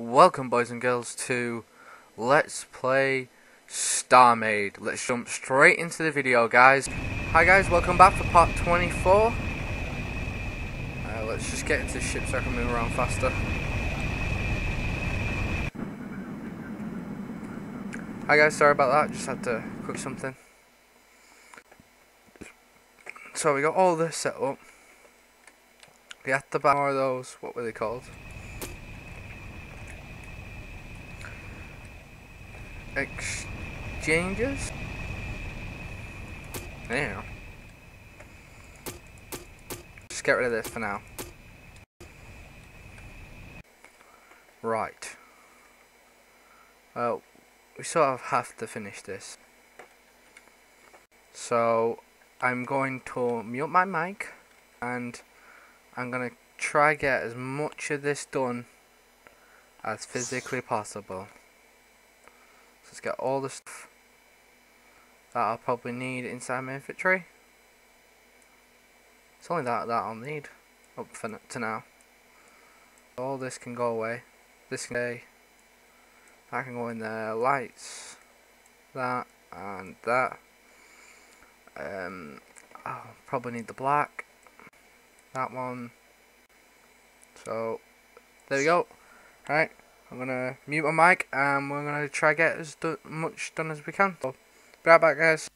Welcome, boys and girls, to Let's Play Star StarMade. Let's jump straight into the video, guys. Hi, guys, welcome back for part 24. Uh, let's just get into the ship so I can move around faster. Hi, guys, sorry about that. Just had to cook something. So, we got all this set up. We had to buy more of those, what were they called? Exchanges. Yeah. Just get rid of this for now. Right. Well, we sort of have to finish this. So, I'm going to mute my mic and I'm going to try get as much of this done as physically possible. So let's get all the stuff that I'll probably need inside my inventory. It's only that that I'll need up for to now. All this can go away. This can. That can go in there. Lights. That and that. Um, I'll probably need the black. That one. So there we go. Right. I'm gonna mute my mic and we're gonna try get as do much done as we can. So, be right back, guys.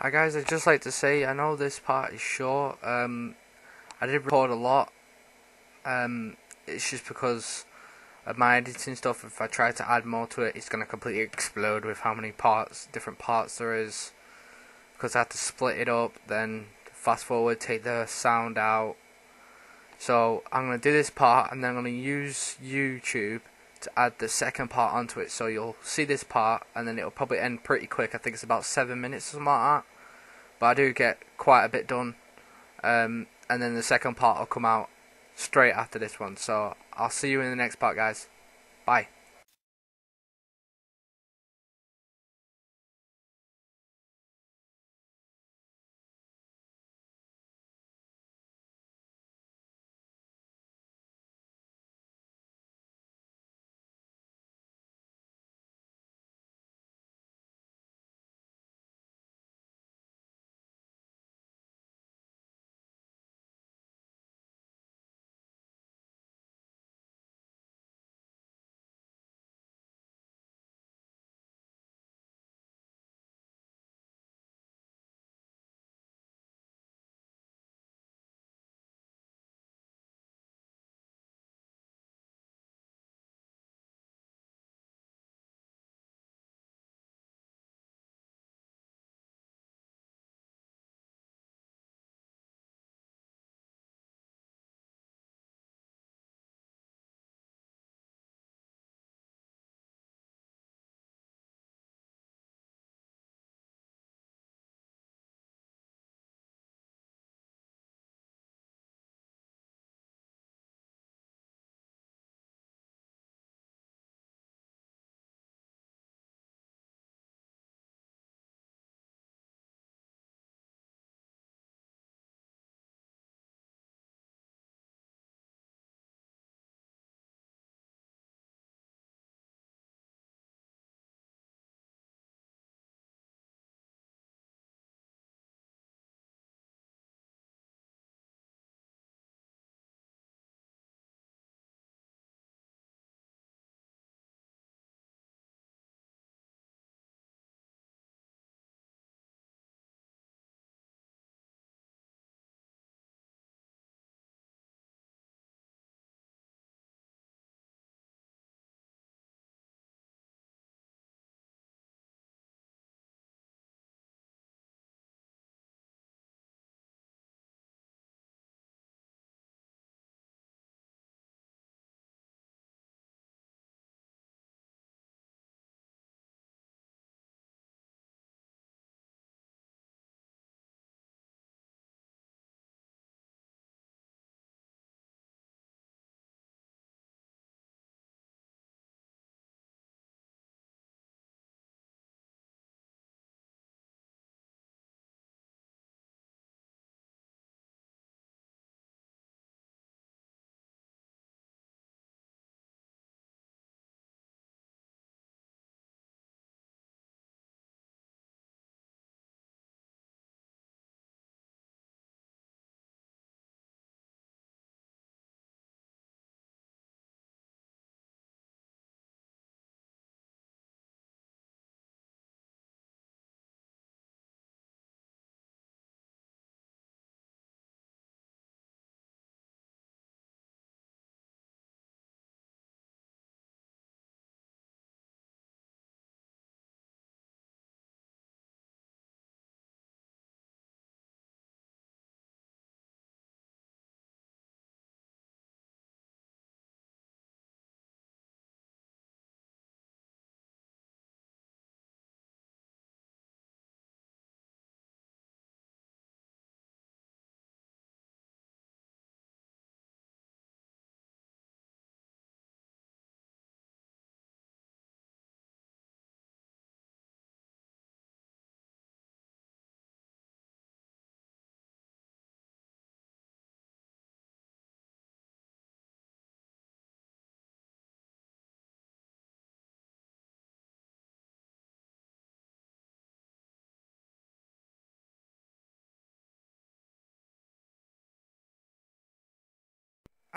Hi guys, I'd just like to say, I know this part is short, um, I did record a lot, um, it's just because of my editing stuff, if I try to add more to it, it's going to completely explode with how many parts, different parts there is, because I have to split it up, then fast forward, take the sound out, so I'm going to do this part, and then I'm going to use YouTube to add the second part onto it. So you'll see this part, and then it'll probably end pretty quick. I think it's about seven minutes or something like that. But I do get quite a bit done, um, and then the second part will come out straight after this one. So I'll see you in the next part, guys. Bye.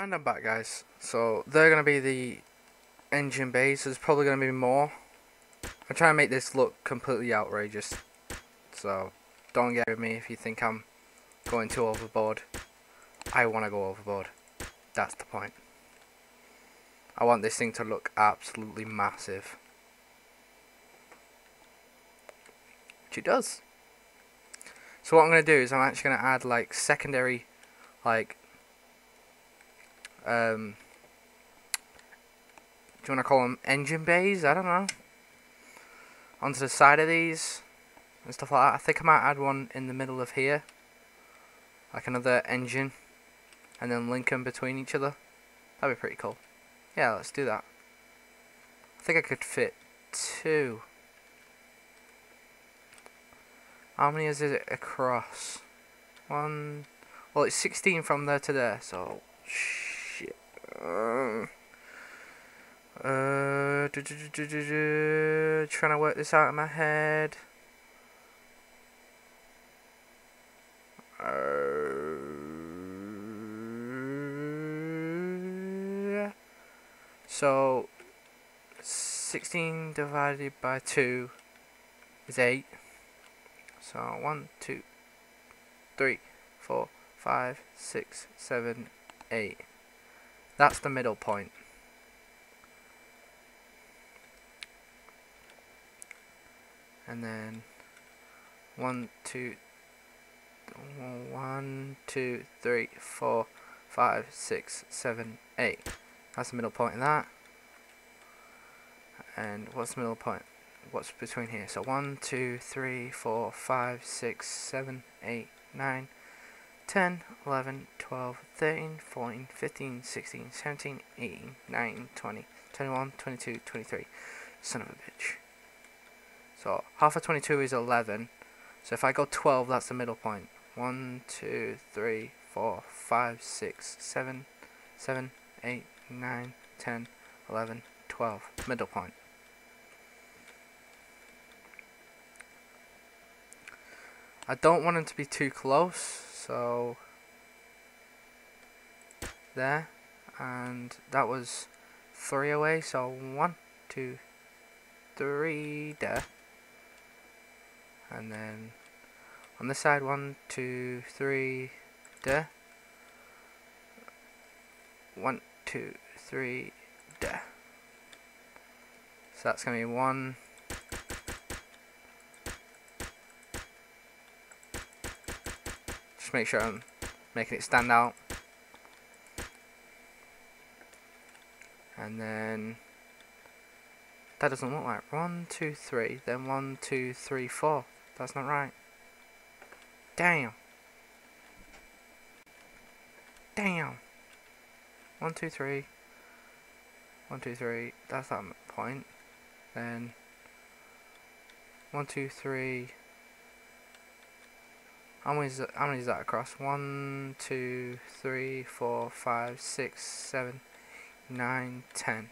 And I'm back guys. So they're going to be the engine bays. There's probably going to be more. I'm trying to make this look completely outrageous. So don't get with me if you think I'm going too overboard. I want to go overboard. That's the point. I want this thing to look absolutely massive. Which it does. So what I'm going to do is I'm actually going to add like secondary like um do you want to call them engine bays? I don't know. Onto the side of these and stuff like that. I think I might add one in the middle of here. Like another engine. And then link them between each other. That'd be pretty cool. Yeah, let's do that. I think I could fit two. How many is it across? One. Well, it's 16 from there to there, so. Shit. Uh, uh, trying to work this out in my head. Uh, so, 16 divided by 2 is 8. So, 1, 2, 3, 4, 5, 6, 7, 8. That's the middle point. And then 1, 2, one, two, three, four, five, six, seven, eight. That's the middle point in that. And what's the middle point? What's between here? So one, two, three, four, five, six, seven, eight, nine, ten, eleven, twelve, thirteen, fourteen, fifteen, sixteen, seventeen, eighteen, nineteen, twenty, twenty-one, twenty-two, twenty-three. Son of a bitch. So half of 22 is 11. So if I go 12, that's the middle point. 1, 2, 3, 4, 5, 6, 7, 7, 8, 9, 10, 11, 12. Middle point. I don't want them to be too close, so there. And that was three away, so one, two, three there. And then on this side, one, two, three, there. One, two, three, there. So that's going to be one. Make sure I'm making it stand out. And then that doesn't look right. One, two, three, then one, two, three, four. That's not right. Damn. Damn. One, two, three. One, two, three. That's that point. Then one, two, three. How many is how many is that across? One, two, three, four, five, six, seven, nine, ten.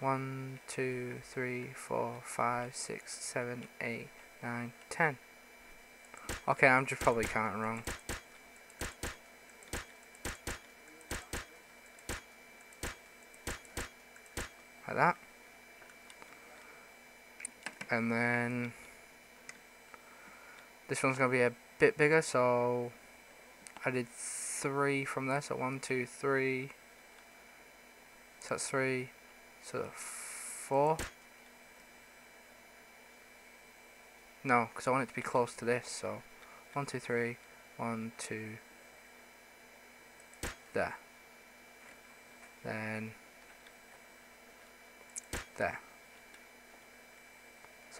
One, two, three, four, five, six, seven, eight, nine, ten. Okay, I'm just probably counting wrong. Like that. And then this one's going to be a bit bigger, so I did three from there, so one, two, three. So that's three, so four. No, because I want it to be close to this. So one, two, three, one, two, there. Then there.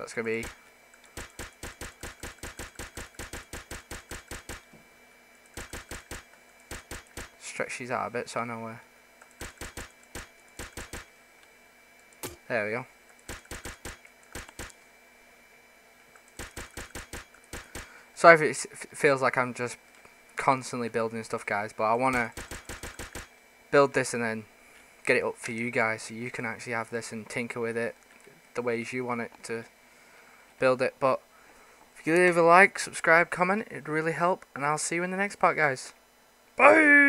So that's going to be stretch these out a bit so I know where There we go. Sorry if it feels like I'm just constantly building stuff, guys, but I want to build this and then get it up for you guys so you can actually have this and tinker with it the ways you want it to build it. But if you leave a like, subscribe, comment, it'd really help, and I'll see you in the next part, guys. Bye!